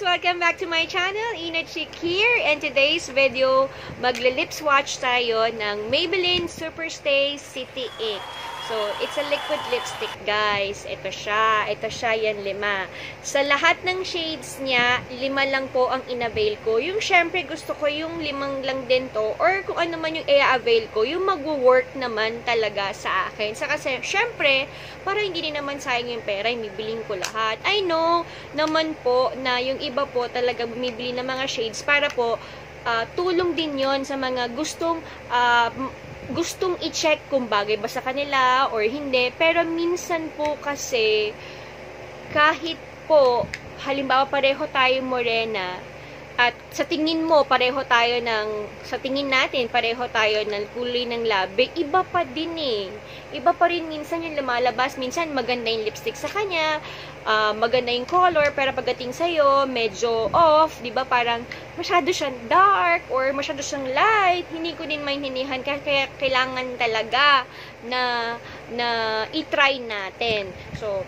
Welcome back to my channel, Ina Chick here. And today's video, magle-lip swatch tayo ng Maybelline Superstay City Ink. So, it's a liquid lipstick, guys. Ito siya. Ito siya, yan lima. Sa lahat ng shades niya, lima lang po ang inavail ko. Yung syempre, gusto ko yung limang lang din to. Or kung ano man yung i-avail ko, yung mag-work naman talaga sa akin. Sa kasi, syempre, para hindi din naman sayang yung pera, ibibiling ko lahat. I know naman po na yung iba po talaga bumibili ng mga shades para po uh, tulong din yon sa mga gustong uh, gustong i-check kung bagay ba sa kanila or hindi. Pero minsan po kasi, kahit po, halimbawa pareho tayo morena, at sa tingin mo, pareho tayo ng, sa tingin natin, pareho tayo ng kulay ng labi, iba pa din eh. Iba pa rin minsan yung lumalabas. Minsan maganda yung lipstick sa kanya, uh, maganda yung color, pero pagdating sa'yo, medyo off, di ba? Parang masyado siyang dark or masyado siyang light. Hindi ko din maintindihan kaya, kailangan talaga na, na i-try natin. So,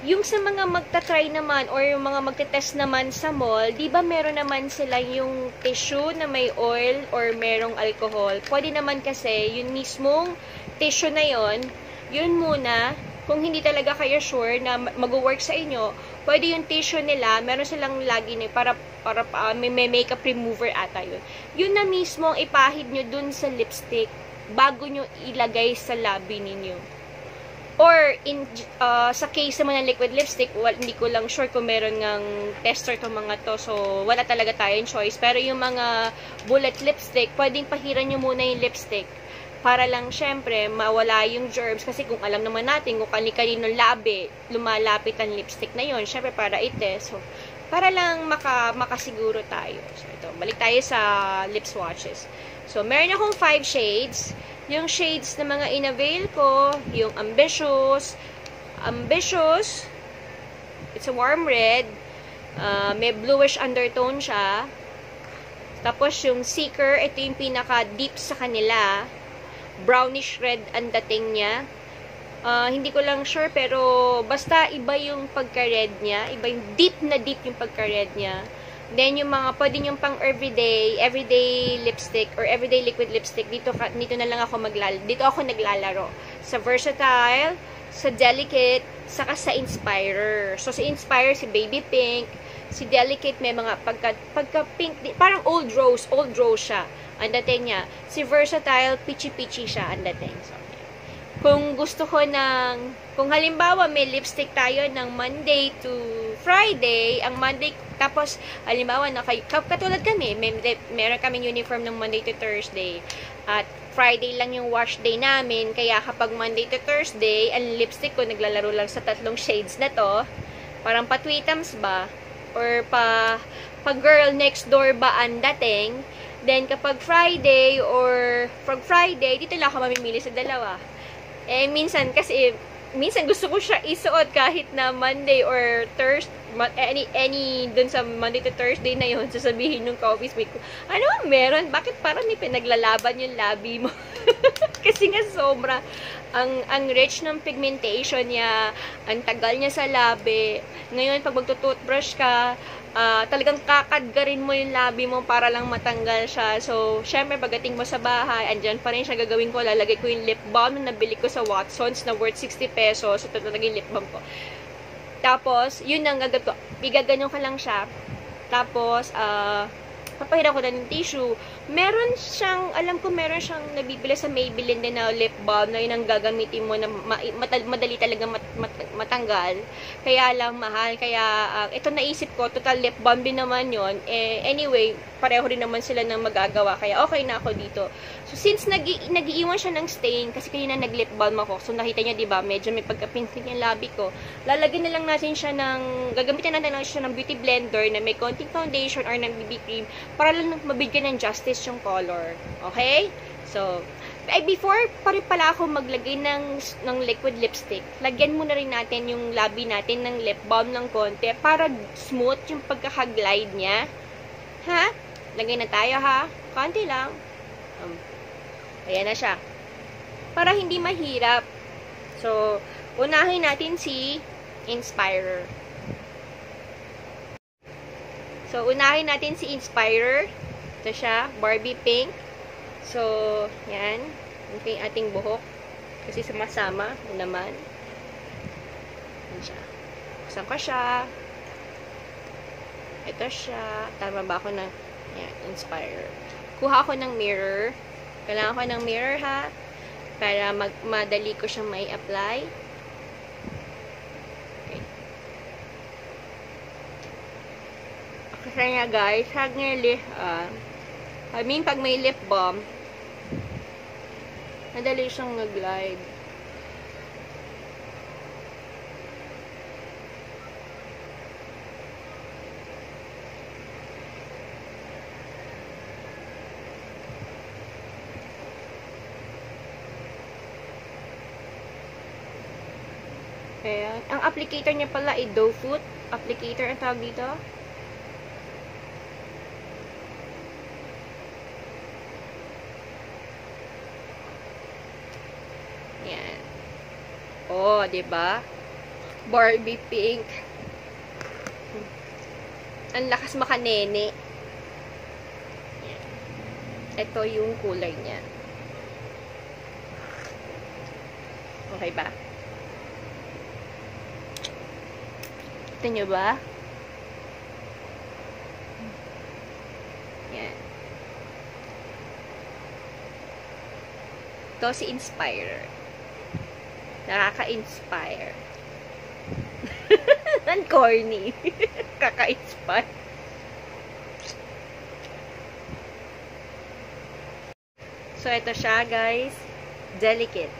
yung sa mga magta-try naman or yung mga magte-test naman sa mall, 'di ba meron naman sila yung tissue na may oil or merong alcohol. Pwede naman kasi yung mismong tissue na yon, yun muna kung hindi talaga kayo sure na mag-work sa inyo, pwede yung tissue nila, meron silang lagi na para para uh, may, may makeup remover ata yun. Yun na mismo ang ipahid nyo dun sa lipstick bago nyo ilagay sa labi ninyo. Or, in, uh, sa case naman ng liquid lipstick, well, hindi ko lang sure kung meron ng tester itong mga to. So, wala talaga tayong choice. Pero yung mga bullet lipstick, pwedeng pahiran nyo muna yung lipstick para lang syempre mawala yung germs. Kasi kung alam naman natin kung kani-kanino labi lumalapit ang lipstick na yon syempre para i-test. So para lang maka, makasiguro tayo. So ito balik tayo sa lip swatches so meron akong 5 shades yung shades na mga inavail ko, yung Ambitious, Ambitious, it's a warm red, uh, may bluish undertone siya. Tapos yung Seeker, ito yung pinaka-deep sa kanila. Brownish red ang dating niya. Uh, hindi ko lang sure, pero basta iba yung pagka-red niya. Iba yung deep na deep yung pagka-red niya. Then, yung mga pwede yung pang everyday, everyday lipstick or everyday liquid lipstick, dito, dito na lang ako maglal dito ako naglalaro. Sa Versatile, sa Delicate, saka sa Inspirer. So, si Inspirer, si Baby Pink, si Delicate may mga pagka, pagka pink, parang old rose, old rose siya. Ang dating niya. Si Versatile, peachy-peachy siya ang dating. So, kung gusto ko ng, kung halimbawa may lipstick tayo ng Monday to Friday, ang Monday, tapos halimbawa na kayo, katulad kami, may, meron kaming uniform ng Monday to Thursday, at Friday lang yung wash day namin, kaya kapag Monday to Thursday, ang lipstick ko naglalaro lang sa tatlong shades na to, parang patwitams ba, or pa, pa girl next door ba ang dating, then kapag Friday or pag Friday, dito lang ako mamimili sa dalawa. Eh, minsan kasi, minsan gusto ko siya isuot kahit na Monday or Thursday, any, any, dun sa Monday to Thursday na yun, sasabihin ng coffee mate ko, ano meron? Bakit parang may pinaglalaban yung labi mo? kasi nga sobra, ang, ang rich ng pigmentation niya, ang tagal niya sa labi. Ngayon, pag magtutoothbrush ka, uh, talagang kakadgarin mo yung labi mo para lang matanggal siya. So, syempre, pagdating mo sa bahay, andyan pa rin siya gagawin ko. Lalagay ko yung lip balm na nabili ko sa Watsons na worth 60 pesos. So, ito talaga yung lip balm ko. Tapos, yun ang gagawin ko. Igaganyan ka lang siya. Tapos, uh, papahiram ko na ng tissue. Meron siyang, alam ko meron siyang nabibili sa Maybelline din na lip balm na yun ang gagamitin mo na ma madali talaga mat mat matanggal. Kaya lang mahal. Kaya uh, ito naisip ko, total lip balm din naman yon Eh, anyway, pareho rin naman sila ng magagawa. Kaya okay na ako dito. So, since nag nagiiwan siya ng stain, kasi kanina nag-lip balm ako, so nakita niya, di ba medyo may pagka-pink yung labi ko. Lalagyan na lang natin siya ng, gagamitin natin lang siya ng beauty blender na may konting foundation or ng BB cream para lang mabigyan ng justice yung color. Okay? So, ay before pa rin pala ako maglagay ng, ng liquid lipstick, lagyan muna rin natin yung labi natin ng lip balm ng konti para smooth yung pagkakaglide niya. Ha? Lagay na tayo ha. Konti lang. Um, ayan na siya. Para hindi mahirap. So, unahin natin si Inspirer. So, unahin natin si Inspirer. Ito siya, Barbie Pink. So, yan. Okay, ating buhok. Kasi sumasama na naman. Yan siya. Buksan ko siya. Ito siya. Tama ba ako na? Yan, Inspirer. Kuha ko ng mirror. Kailangan ko ng mirror ha. Para mag madali ko siyang may apply. Okay. Kasi nga guys, hag nga lip, ah, I mean, pag may lip balm, madali siyang nag-glide. Ayan. Ang applicator niya pala ay doe foot. Applicator ang tawag dito. Yan. Oh, ba? Barbie pink. Ang lakas makanene. Yan. Ito yung kulay niya. Okay ba? Kita nyo ba? Yan. Ito si Inspirer. Nakaka-inspire. Ang corny. Kaka-inspire. So, ito siya, guys. Delicate.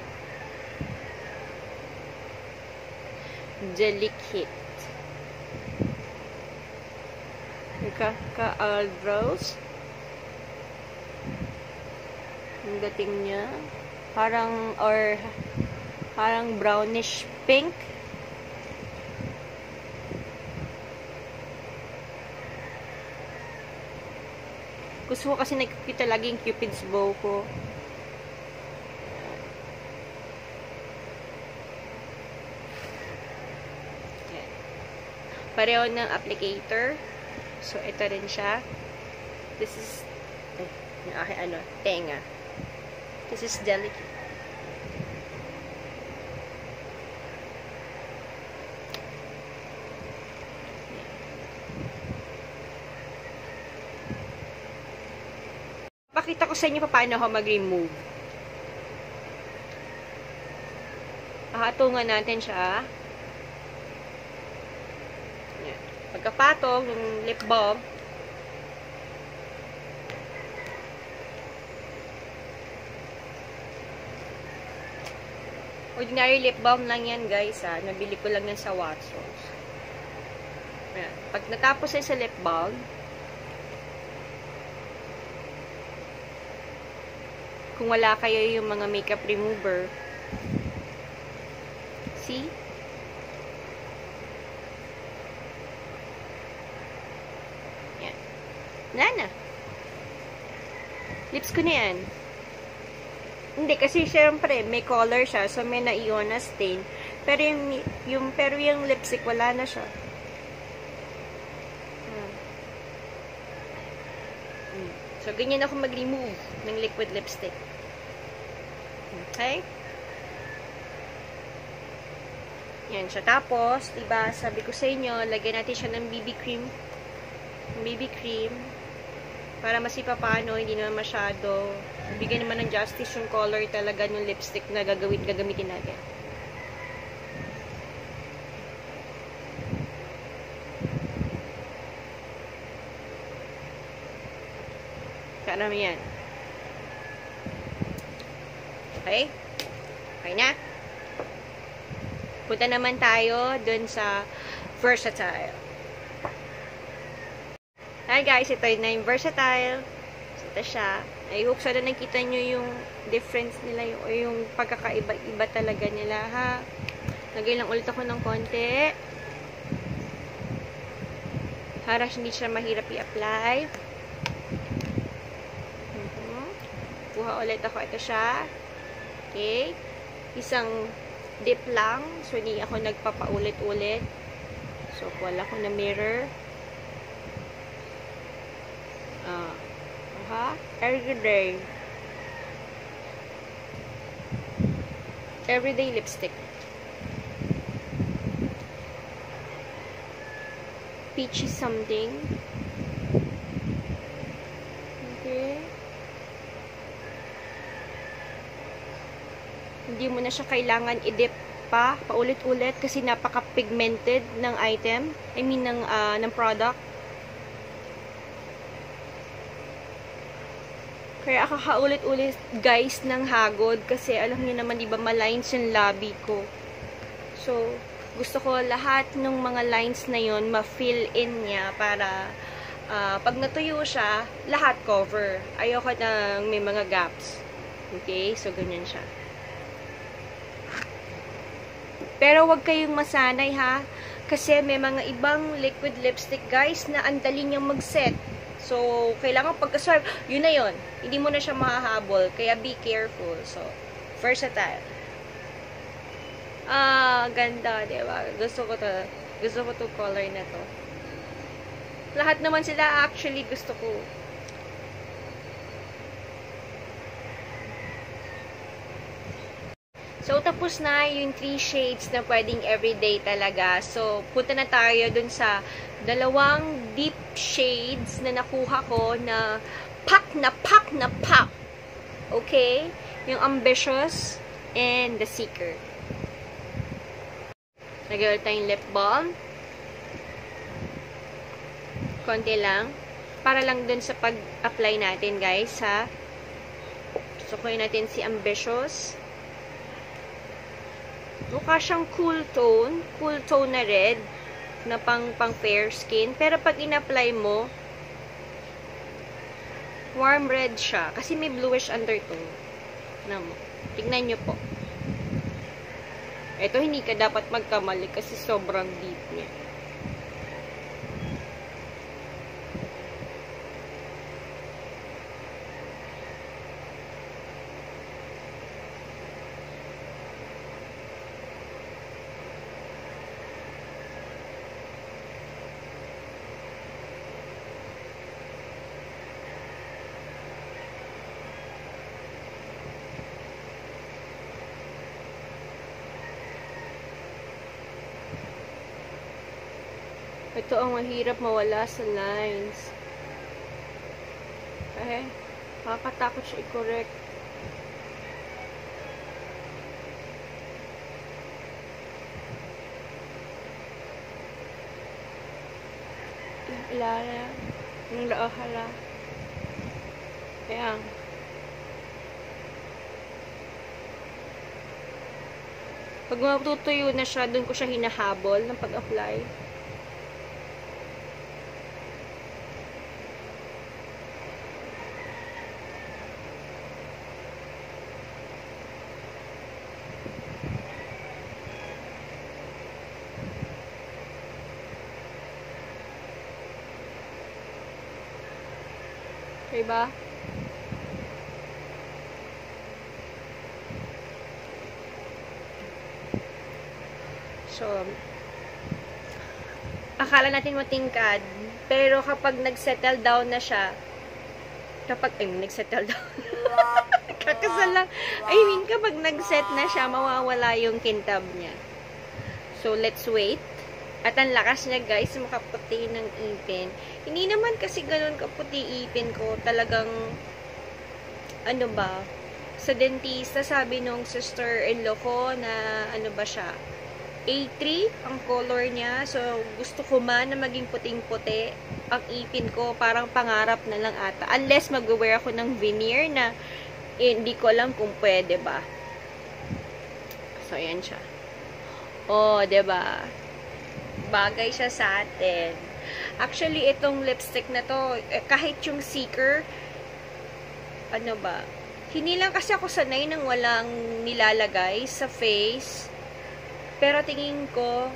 Delicate. Kaka-eyebrows. Ang dating niya. Parang, or, parang brownish pink. Gusto ko kasi nakikita lagi yung cupid's bow ko. Pareho ng applicator. So, ito rin siya. This is, ay, ano, tenga. This is delicate. Pakita ko sa inyo paano ako mag-remove. Hatungan natin siya. Yan. Pagkapatong, yung lip balm, Ordinary lip balm lang yan, guys, ha. Nabili ko lang yan sa Watsons. Ayan. Pag natapos ay sa lip balm, kung wala kayo yung mga makeup remover, see? Yan. Wala na. Lips ko na yan. Hindi, kasi syempre, may color siya, so may na-iona stain. Pero yung, yung, pero yung lipstick, wala na siya. Hmm. Hmm. So, ganyan ako mag-remove ng liquid lipstick. Okay? Yan siya. Tapos, diba, sabi ko sa inyo, lagyan natin siya ng BB cream. BB cream. Para masipa paano, hindi naman masyado. Bigyan naman ng justice yung color talaga ng lipstick na gagawin, gagamitin natin. Karami yan. Okay? Okay na? Punta naman tayo dun sa versatile. Hi guys, ito na yung versatile. Ito siya. I hope sana nakita nyo yung difference nila yung, o yung pagkakaiba-iba talaga nila ha. Lagay lang ulit ako ng konti. Para hindi siya mahirap i-apply. Uh. Kuha ulit ako. Ito siya. Okay. Isang dip lang. So, hindi ako nagpapaulit-ulit. So, wala ko na mirror. Ba? Everyday. Everyday lipstick. Peachy something. Okay. Hindi mo na siya kailangan i-dip pa, paulit-ulit kasi napaka-pigmented ng item. I mean, ng, uh, ng product. Kaya kakaulit-ulit guys ng hagod kasi alam niyo naman 'di ba malines yung labi ko. So, gusto ko lahat ng mga lines na yon ma-fill in niya para uh, pag natuyo siya, lahat cover. Ayoko nang may mga gaps. Okay? So, ganyan siya. Pero wag kayong masanay ha. Kasi may mga ibang liquid lipstick guys na ang dali niyang mag-set. So, kailangan pagka-swipe, yun na yun. Hindi mo na siya mahahabol. Kaya be careful. So, versatile. Ah, ganda, di ba? Gusto ko to. Gusto ko to color na to. Lahat naman sila actually gusto ko. So, tapos na yung three shades na pwedeng everyday talaga. So, punta na tayo dun sa dalawang deep shades na nakuha ko na pack na pack na pack. Okay? Yung Ambitious and The Seeker. Nagawal tayong lip balm. Konti lang. Para lang dun sa pag-apply natin, guys, ha? Sukuyin natin si Ambitious. Mukha siyang cool tone. Cool tone na red. Na pang, pang fair skin. Pero pag in-apply mo, warm red siya. Kasi may bluish undertone. Na mo. Tignan nyo po. Ito, hindi ka dapat magkamali kasi sobrang deep niya. Ito ang mahirap mawala sa lines. Eh, nakakatakot siya i-correct. Ilala. Yung laahala. Ayan. Pag matutuyo na siya, doon ko siya hinahabol ng pag-apply. Diba? So, akala natin matingkad, pero kapag nag-settle down na siya, kapag, ay, nag-settle down. Kakasal lang. I mean, kapag nag-set na siya, mawawala yung kintab niya. So, let's wait. At ang lakas niya guys, makaputi ng ipin. Hindi naman kasi ganun kaputi ipin ko. Talagang, ano ba, sa dentista, sabi nung sister-in-law ko na, ano ba siya, A3 ang color niya. So, gusto ko man na maging puting-puti ang ipin ko. Parang pangarap na lang ata. Unless mag-wear ako ng veneer na eh, hindi ko alam kung pwede ba. So, ayan siya. Oh, 'di ba? Bagay siya sa atin. Actually, itong lipstick na to, eh, kahit yung seeker, ano ba, hindi lang kasi ako sanay nang walang nilalagay sa face. Pero tingin ko,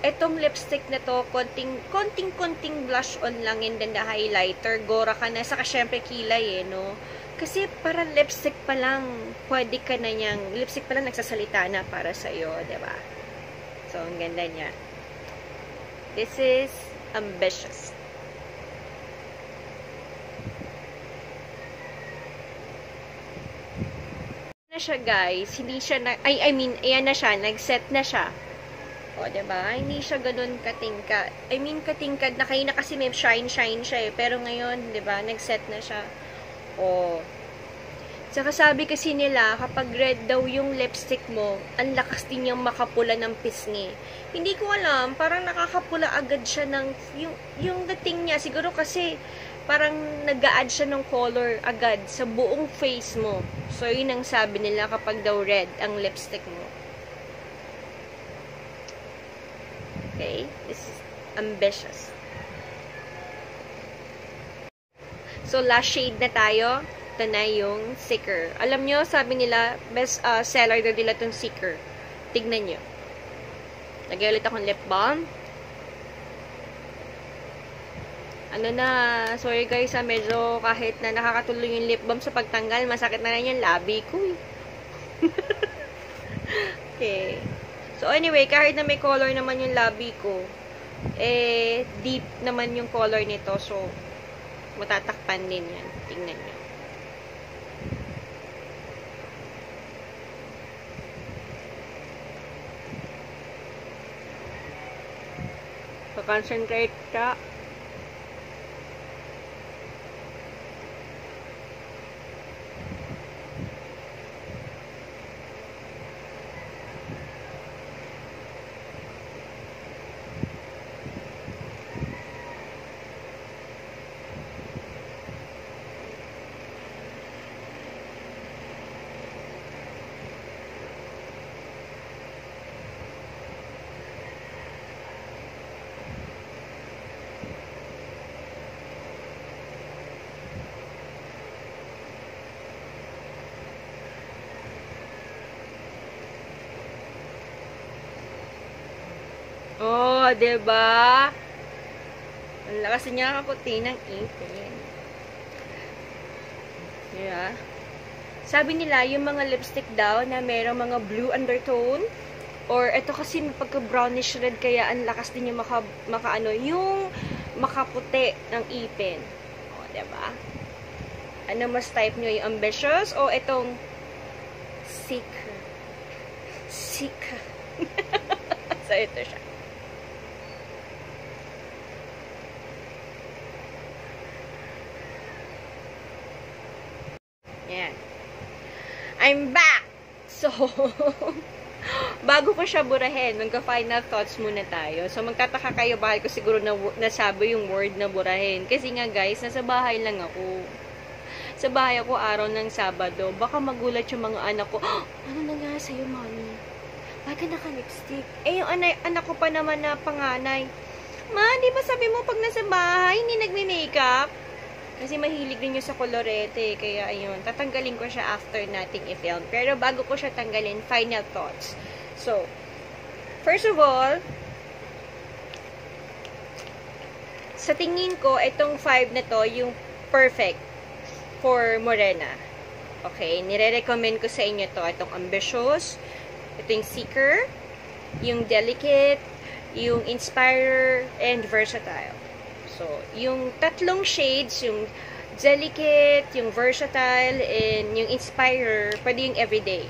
itong lipstick na to, konting, konting, konting blush on lang and then the highlighter, gora ka na, saka syempre kilay eh, no? Kasi para lipstick pa lang, pwede ka na niyang, lipstick pa lang nagsasalita na para sa'yo, ba diba? So, ang ganda niya. This is ambitious. na siya guys, hindi siya na, ay, I mean, ayan na siya, nag-set na siya. O, ba diba? Hindi siya ganun katingkad. I mean, katingkad na kayo na kasi may shine-shine siya eh. Pero ngayon, ba diba, nag-set na siya. O, Saka sabi kasi nila, kapag red daw yung lipstick mo, ang lakas din niyang makapula ng pisngi. Hindi ko alam, parang nakakapula agad siya ng, yung, yung dating niya, siguro kasi, parang nag add siya ng color agad sa buong face mo. So, yun ang sabi nila kapag daw red ang lipstick mo. Okay? This is ambitious. So, last shade na tayo ito na yung Seeker. Alam nyo, sabi nila, best uh, seller daw nila itong Seeker. Tignan nyo. Lagay ulit akong lip balm. Ano na, sorry guys ha, medyo kahit na nakakatuloy yung lip balm sa pagtanggal, masakit na rin yung labi ko eh. okay. So anyway, kahit na may color naman yung labi ko, eh, deep naman yung color nito. So, matatakpan din yan. Tingnan nyo. concentrate uh, ba? Ang lakas niya kaputi ng ipin. Yeah. Sabi nila, yung mga lipstick daw na merong mga blue undertone, or ito kasi pagka brownish red, kaya ang lakas din yung maka, maka ano, yung makaputi ng ipin. O, oh, diba? Ano mas type nyo, yung ambitious o itong seeker? Seeker. so, ito siya. Yan. I'm back! So, bago ko siya burahin, magka-final thoughts muna tayo. So, magtataka kayo, bakit ko siguro na, nasabi yung word na burahin. Kasi nga guys, nasa bahay lang ako. Sa bahay ako araw ng Sabado. Baka magulat yung mga anak ko, oh, ano na nga sa'yo, mommy? Bakit naka-lipstick? Eh, yung anak, anak ko pa naman na panganay. Ma, di ba sabi mo pag nasa bahay, hindi nagme-makeup? Kasi mahilig din niya sa kolorete. Kaya, ayun, tatanggalin ko siya after nating i-film. Pero bago ko siya tanggalin, final thoughts. So, first of all, sa tingin ko, itong 5 na to, yung perfect for Morena. Okay, nire-recommend ko sa inyo to. Itong ambitious, ito yung seeker, yung delicate, yung inspirer, and versatile. So, yung tatlong shades, yung delicate, yung versatile, and yung inspire, pwede yung everyday.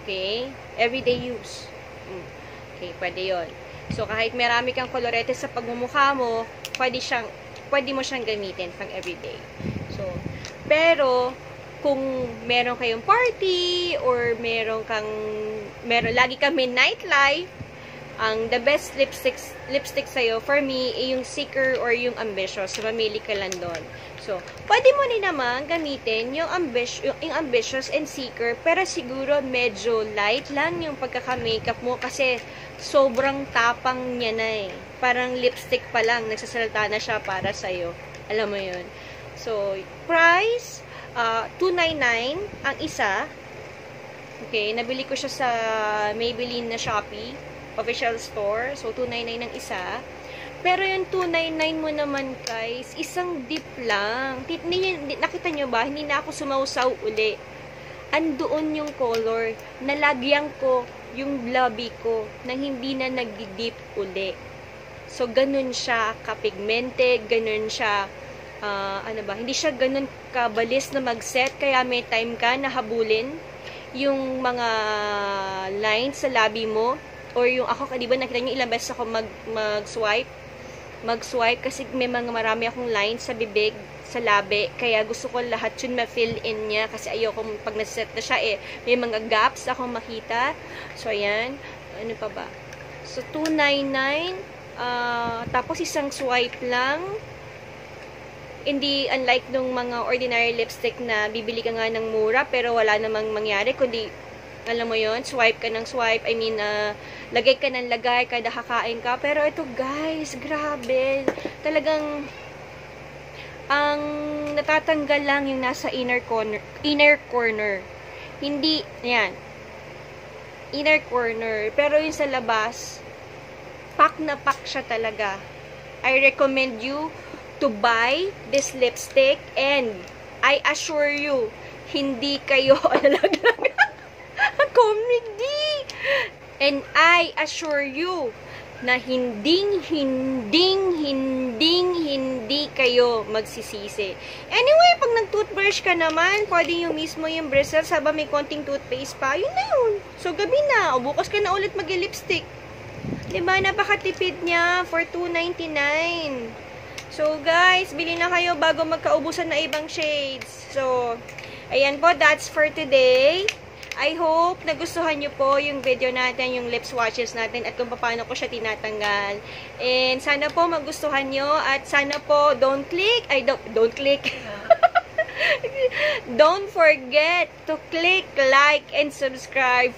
Okay? Everyday use. Hmm. Okay, pwede yon. So, kahit marami kang kolorete sa pagmumukha mo, pwede siyang, pwede mo siyang gamitin pang everyday. So, pero, kung meron kayong party, or meron kang, meron, lagi kang may nightlife, ang the best lipstick lipstick sa'yo, for me, ay yung Seeker or yung Ambitious. So, mamili ka lang doon. So, pwede mo din naman gamitin yung, ambitious, yung, Ambitious and Seeker, pero siguro medyo light lang yung pagkaka-makeup mo kasi sobrang tapang niya na eh. Parang lipstick pa lang, nagsasalita na siya para sa'yo. Alam mo yun. So, price, uh, $299 ang isa. Okay, nabili ko siya sa Maybelline na Shopee official store. So, 299 ng isa. Pero yung 299 mo naman, guys, isang dip lang. Nakita nyo ba? Hindi na ako sumausaw uli. Andoon yung color. Nalagyan ko yung labi ko na hindi na nagdi-dip uli. So, ganun siya kapigmented, ganun siya, uh, ano ba, hindi siya ganun kabalis na mag-set, kaya may time ka na habulin yung mga lines sa labi mo or yung ako, di ba nakita niyo ilang beses ako mag, mag-swipe mag-swipe kasi may mga marami akong lines sa bibig sa labi. Kaya gusto ko lahat yun ma-fill in niya kasi ayoko pag naset na siya eh, may mga gaps akong makita. So, ayan. Ano pa ba? So, 299. Uh, tapos, isang swipe lang. Hindi, unlike nung mga ordinary lipstick na bibili ka nga ng mura pero wala namang mangyari, kundi alam mo yon swipe ka ng swipe, I mean, uh, lagay ka ng lagay, kada kakain ka. Pero ito, guys, grabe. Talagang, ang natatanggal lang yung nasa inner corner, inner corner. Hindi, yan, inner corner. Pero yung sa labas, pack na pack siya talaga. I recommend you to buy this lipstick and I assure you, hindi kayo alalaglag. Comedy! And I assure you, na hinding, hinding, hinding, hindi kayo magsisisi. Anyway, pag nag-toothbrush ka naman, pwede yung mismo yung bristles habang may konting toothpaste pa, yun na yun. So, gabi na. O, bukas ka na ulit mag-lipstick. Diba? Napakatipid niya for $2.99. So, guys, bili na kayo bago magkaubusan na ibang shades. So, ayan po, that's for today. I hope nagustuhan nyo po yung video natin, yung lip swatches natin at kung paano ko siya tinatanggal. And sana po magustuhan nyo at sana po don't click, ay don't, don't click. don't forget to click like and subscribe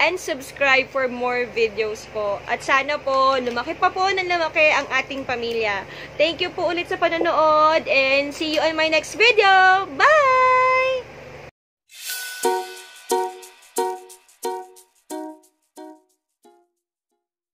and subscribe for more videos po. At sana po, lumaki pa po ng lumaki ang ating pamilya. Thank you po ulit sa panonood and see you on my next video. Bye!